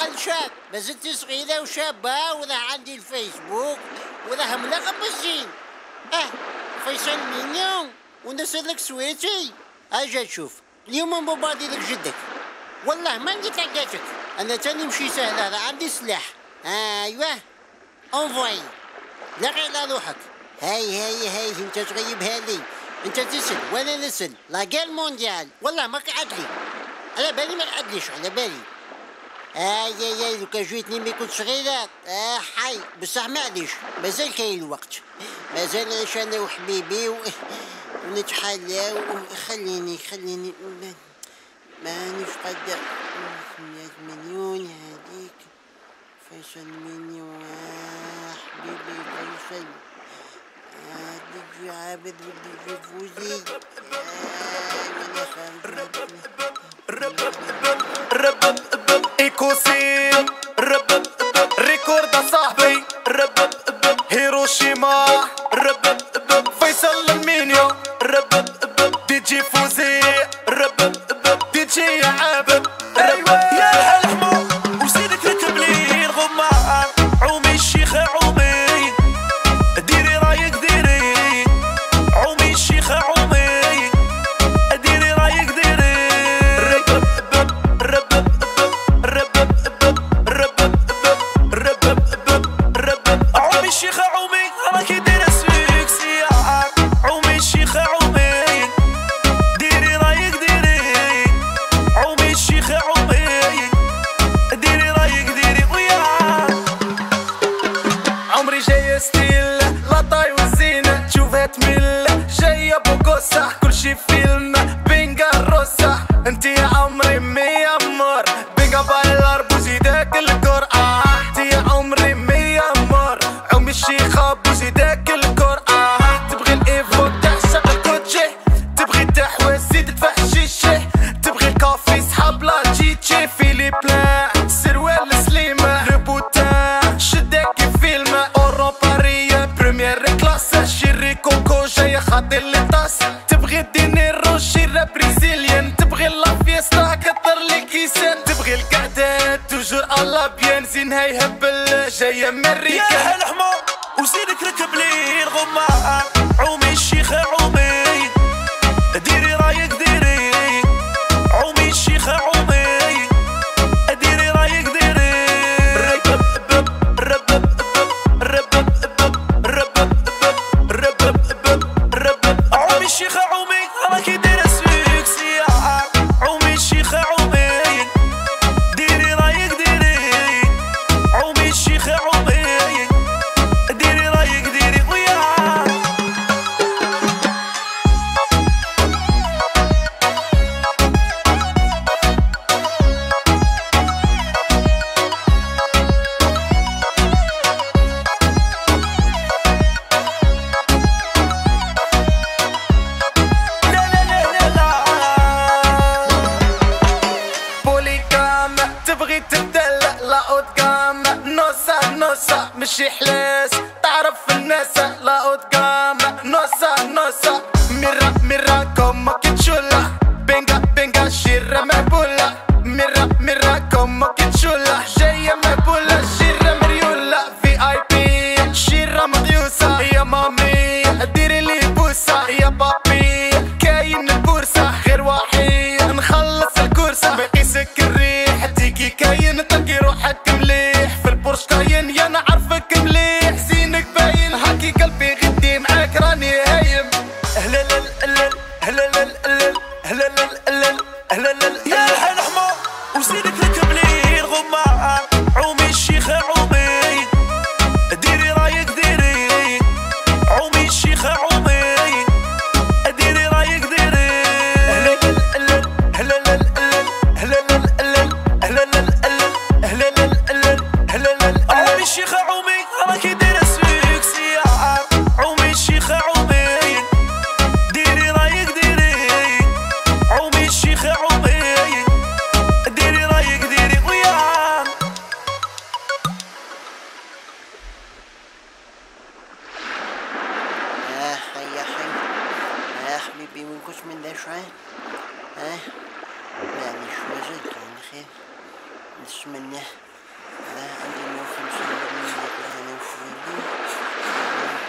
أقل شاب بس انت صغيرة وشابة وذا عندي الفيسبوك وذا ملقب بالزين أه فيصل مينيون ونسل لك سويتي. اجا تشوف اليوم مبادي لك جدك. والله ما عندي تلقاتك أنا تاني مشي سهل هذا عندي سلاح. أيوه. أنفوي. لا غير على روحك. هاي هاي هاي أنت تغيبها لي أنت تسل وأنا نسل. لا مونديال والله ما قعد لي على بالي ما قعدليش على بالي. اي اي اي كان جيتني مي كنت صغيرة آه حي بصح معليش مازال كاين الوقت مازال نعيش أنا وحبيبي و... ونتحلى وخليني خليني ما- مانيش قد 100 مليون هذيك فيصل مليون آه حبيبي فيصل آه ديجي عابد وديجي فوزي آه ايكوسي ربب ريكورد صاحبي ربب هيروشيما ربب فيصل المنيو ربب دي جي فوزي ربب دي جي عابد جاية بوكوسة كل شي فيلم بينجا روسا انت منها يهبل جاية من أمريكا يا هالحمو وزيدك ركب لي الغمار عومي الشيخ عومي. ديري مشي حلاس. تعرف الناس لا قدام. نوسا نوسا ميرا ميرا كومو كتشولا بينجا بينجا شيرا مقبولة ميرا ميرا كومو كتشولا جاية مقبولة شيرا مريولة في اي بي شيرا مضيوسة يا مامي ديري لي بوسة. يا بابي كاين البورصة. غير وحيد نخلص الكورسة. بقيسك الريح تيجي كاين تلقي روحك هلال هلال هلال يا الحين حمو وزينك ركب لي الغمام عومي الشيخة عومي ديري رايك ديري عومي الشيخة عومي ديري رايك ديري هلال هلال هلال هلال هلال هلال هلال هلال عومي الشيخة عومي راكي نقص منه. على عندي 150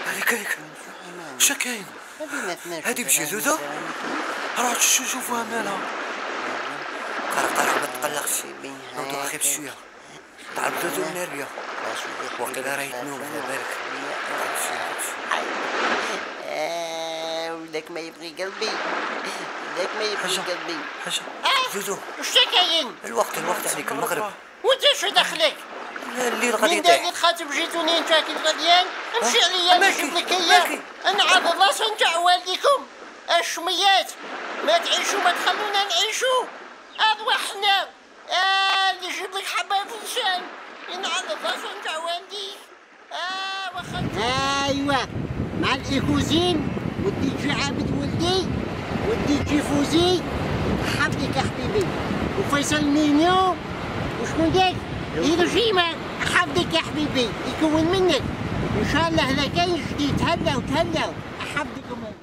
هذيك هذيك شا كاين هذه بجدودة راه شوفوها مالها طارق طارق ما تقلقش. نوضو خيب شوية. تعبدو نارية وقيلا راهي تنوم على بالك ولك ما يبغي قلبي ولك ما يبغي قلبي آه، زوزو وش كاين الوقت الوقت عليك المغرب وانت شو دخلك الليل غادي من داك يطيح خاطب جيتوني انت كي غاديان امشي؟ عليا؟ نجيب لك؟ اياه أنا عاد الله نتاع والديكم الشميات ما تعيشوا ما تخلونا نعيشوا اضوحنا آه اللي يجيب لك حبايب لسان ان عاد الله نتاع والديك آه واخا ايوا مع الايكوزين ودي تجي عابد ولدي ودي تجي فوزي حبلك يا حبيبي. وفيصل مينيو وشنو داك هيروشيما حفظك يا حبيبي. يكون منك. ان شاء الله هذا كاين جديد. تهلاو. تهلاو حفظكم